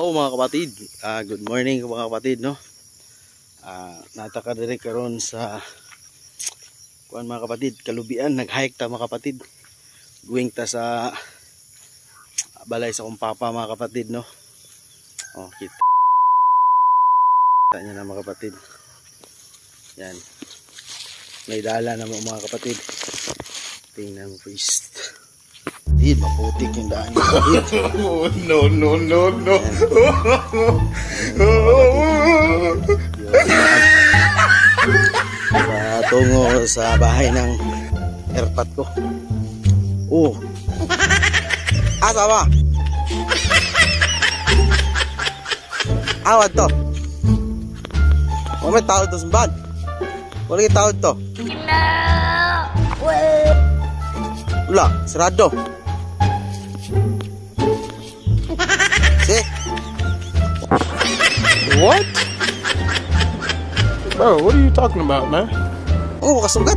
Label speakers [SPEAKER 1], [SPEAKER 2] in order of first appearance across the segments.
[SPEAKER 1] Oh mga kapatid, ah, good morning mga kapatid no. Ah, nataka diri karon sa kuan mga kapatid, kalubian nag-hike ta mga kapatid. Guwing ta sa balay sa kong papa mga kapatid no. Oh, kita. Niya na mga kapatid. Yan. May dala na mga kapatid. Tingnan mo please. Di, maputik yung daan.
[SPEAKER 2] Oh, no, no, no, no.
[SPEAKER 1] sa tungo sa bahay ng airpot ko. Oh. Asa ba? Awad to. Oh, may tao to sa. Wala yung tao to. Wala, sarado.
[SPEAKER 2] Bro, what are you talking about, man?
[SPEAKER 1] oh, kasugat.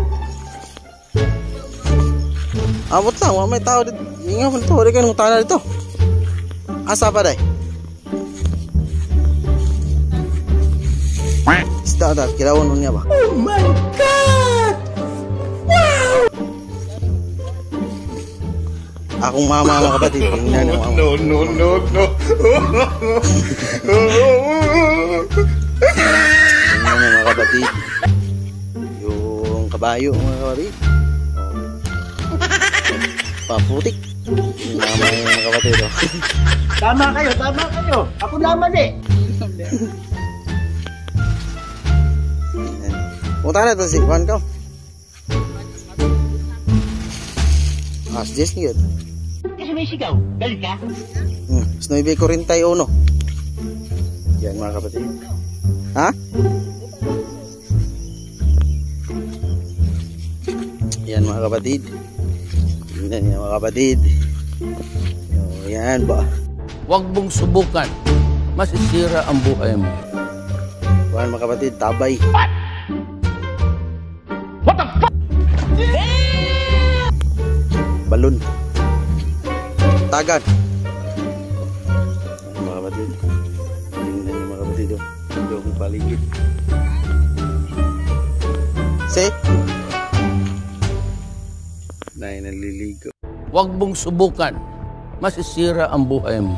[SPEAKER 1] Abot lang, wala may tao dito. Nga mo to, wala ka nung tala dito. Asa pa day? Isda da, kirawan nun niya ba?
[SPEAKER 2] Oh my god!
[SPEAKER 1] Akong mama mga kapatid, ng mama.
[SPEAKER 2] No, no, no, no.
[SPEAKER 1] Kapatid. Yung kabayo mga kapatid. Oh. Paputik. Yung mama yung mga kapatid. Oh.
[SPEAKER 3] Tama kayo, tama kayo. Ako naman eh.
[SPEAKER 1] Punta na ito si Juan ka. Ah, si Jess yun.
[SPEAKER 3] Kasi may sigaw. Galit ka?
[SPEAKER 1] Hmm, Snowy 41. Yan mga kapatid. Ha? Yan mga kapatid. Tingnan yan mga kapatid. Oh, yan ba?
[SPEAKER 4] Huwag mong subukan. Masisira ang buhay mo.
[SPEAKER 1] Yan mga kapatid, tabay. Balon. Tagan. Yan, mga kapatid. Tingnan mga kapatid. Oh. Ito ang paligid. See? Nay, naliligo.
[SPEAKER 4] Huwag mong subukan. Masisira ang buhay mo.